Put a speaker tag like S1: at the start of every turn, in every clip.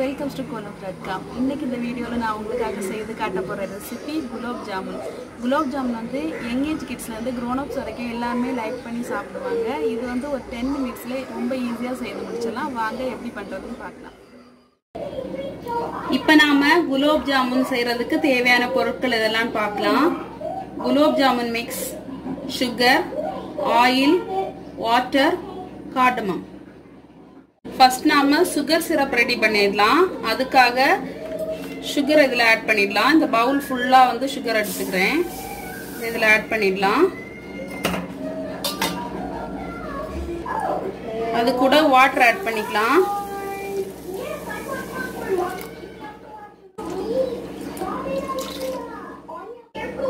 S1: Welcome to Kolam dot com இன்றைக்கி இந்த வீடியோவில் நான் உங்களுக்காக செய்து காட்ட போகிற ரெசிபி குலோப் ஜாமுன் குலாப் ஜாமுன் வந்து யங் ஏஜ் கிட்ஸ்லேருந்து க்ரோனப்ஸ் வரைக்கும் எல்லாருமே லைக் பண்ணி சாப்பிடுவாங்க. இது வந்து ஒரு டென் மினிட்ஸில் ரொம்ப ஈஸியாக செய்து முடிச்சிடலாம். வாங்க எப்படி பண்ணுறதுன்னு பார்க்கலாம். இப்போ நாம் குலோப் ஜாமுன் செய்கிறதுக்கு தேவையான பொருட்கள் இதெல்லாம் பார்க்கலாம். Gulab jamun mix sugar oil water cardamom first நாம சுகர் சிரப் ரெடி பண்ணிடலாம். அதுக்காக சுகர் இதில் ஆட் பண்ணிடலாம். இந்த பவுல் ஃபுல்லாக வந்து சுகர் எடுத்துக்கிறேன். இதில் ஆட் பண்ணிடலாம். அது கூட வாட்டர் ஆட் பண்ணிக்கலாம்.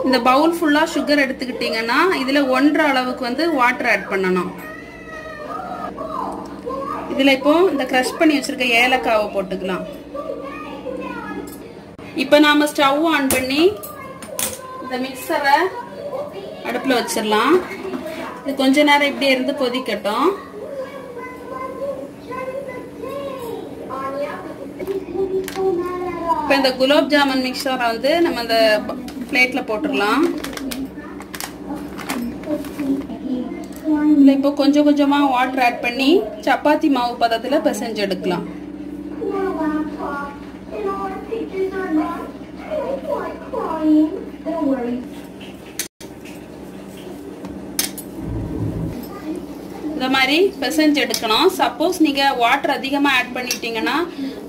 S1: இந்த பவுல் ஃபுல்லாக சுகர் எடுத்துக்கிட்டிங்கன்னா இதில் ஒன்றரை அளவுக்கு வந்து வாட்டர் ஆட் பண்ணணும். இதில் இப்போ இந்த க்ரஷ் பண்ணி வச்சுருக்க ஏலக்காவை போட்டுக்கலாம். இப்போ நாம் ஸ்டவ் ஆன் பண்ணி இந்த மிக்சரை அடுப்பில் வச்சிடலாம். இது கொஞ்ச நேரம் இப்படியே இருந்து கொதிக்கட்டும். இப்போ இந்த குலோப் ஜாமுன் மிக்சரை வந்து நம்ம இந்த பிளேட்டில் போட்டுடலாம். இதில் இப்போ கொஞ்சம் கொஞ்சமாக வாட்டர் ஆட் பண்ணி சப்பாத்தி மாவு பதத்தில் பிசைஞ்சு எடுக்கலாம். இந்த மாதிரி பிசைஞ்சு எடுக்கணும். சப்போஸ் நீங்கள் வாட்டர் அதிகமாக ஆட் பண்ணிட்டீங்கன்னா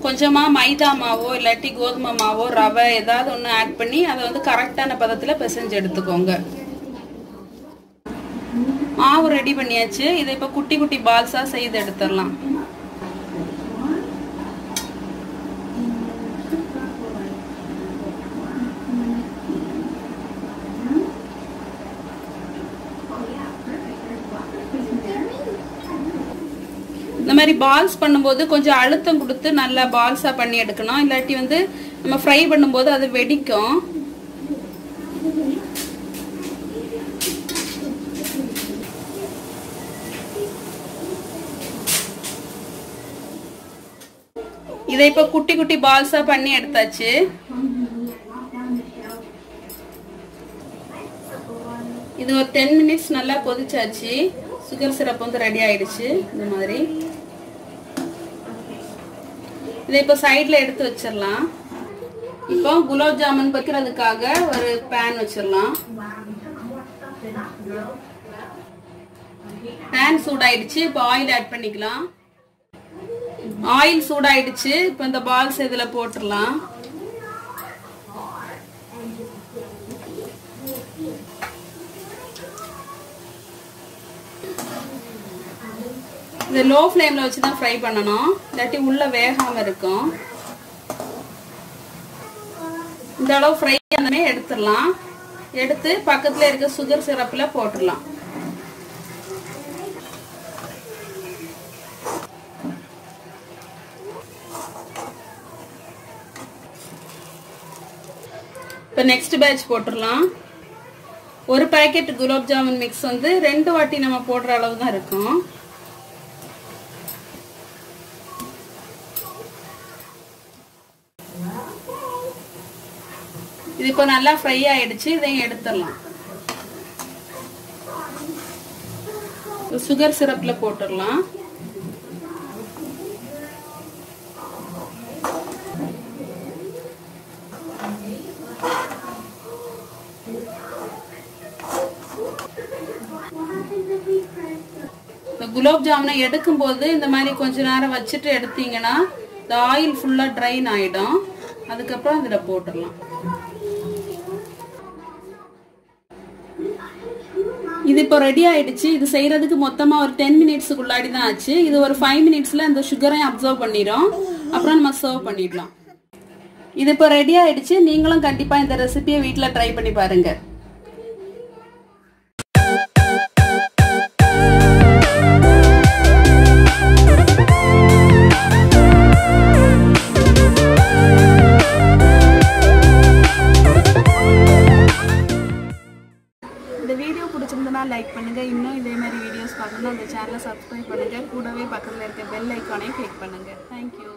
S1: கொஞ்சமாக மைதா மாவோ இல்லாட்டி கோதுமை மாவோ ரவை ஏதாவது ஒன்று ஆட் பண்ணி அதை வந்து கரெக்டான பதத்தில் பிசைஞ்சு எடுத்துக்கோங்க. மாவு ரெடி பண்ணியாச்சு. இதை இப்போ குட்டி குட்டி பால்ஸாக செய்து எடுத்துடலாம். இந்த மாதிரி பால்ஸ் பண்ணும்போது கொஞ்சம் அழுத்தம் கொடுத்து நல்லா பால்ஸாக பண்ணி எடுக்கணும். இல்லாட்டி வந்து நம்ம ஃப்ரை பண்ணும்போது அது வெடிக்கும். இதை இப்போ குட்டி குட்டி பால்ஸா பண்ணி எடுத்தாச்சு. இது ஒரு டென் மினிட்ஸ் நல்லா கொதிச்சாச்சு. சுகர் சிரப் வந்து ரெடி ஆயிடுச்சு. இந்த மாதிரி. இதை இப்போ சைடில் எடுத்து வச்சிடலாம். இப்போ குலாப் ஜாமுன் வைக்கிறதுக்காக ஒரு பேன் வச்சிடலாம். பேன் சூடாயிடுச்சு. இப்போ ஆயில் ஆட் பண்ணிக்கலாம். ஆயில் சூடாயிடுச்சு. இப்போ இந்த பால்ஸ் இதில் போட்டுடலாம் இந்த லோ ஃப்ளேமில் வச்சு தான் ஃப்ரை பண்ணணும். இல்லாட்டி உள்ளே வேகாமல் இருக்கும். இந்த அளவு ஃப்ரை ஆனமே எடுத்துடலாம். எடுத்து பக்கத்தில் இருக்க சுகர் சிரப்பில் போட்டுடலாம். இப்போ நெக்ஸ்ட் பேட்ச் போட்டுடலாம் ஒரு பேக்கெட் குலாப் ஜாமுன் மிக்ஸ் வந்து ரெண்டு வாட்டி நம்ம போடுற அளவு தான் இருக்கும். இது இப்போ நல்லா ஃப்ரை ஆயிடுச்சு இதையும் எடுத்துடலாம். சுகர் சிரப்பில் போட்டுடலாம். குலாப் ஜாமுனை எடுக்கும் போது இந்த மாதிரி கொஞ்ச நேரம் வச்சுட்டு எடுத்தீங்கன்னா இந்த ஆயில் ஃபுல்லாக ட்ரைன் ஆகிடும் அதுக்கப்புறம் இதில் போட்டுடலாம். இது இப்போ ரெடி ஆயிடுச்சு. இது செய்யறதுக்கு மொத்தமாக ஒரு டென் மினிட்ஸுக்குள்ளாடி தான் ஆச்சு. இது ஒரு ஃபைவ் மினிட்ஸில் இந்த சுகரையும் அப்சர்வ் பண்ணிடும் அப்புறம் நம்ம சர்வ் பண்ணிடலாம். இது இப்போ ரெடி ஆயிடுச்சு. நீங்களும் கண்டிப்பாக இந்த ரெசிபியை வீட்டில் ட்ரை பண்ணி பாருங்கள் பிடிச்சிருந்தனா லைக் பண்ணுங்கள் இன்னும் இதே மாதிரி வீடியோஸ் பார்க்கணும் அந்த சேனலை சப்ஸ்கிரைப் பண்ணுங்கள் கூடவே பக்கத்தில் இருக்க பெல் ஐக்கானையும் கிளிக் பண்ணுங்கள் தேங்க்யூ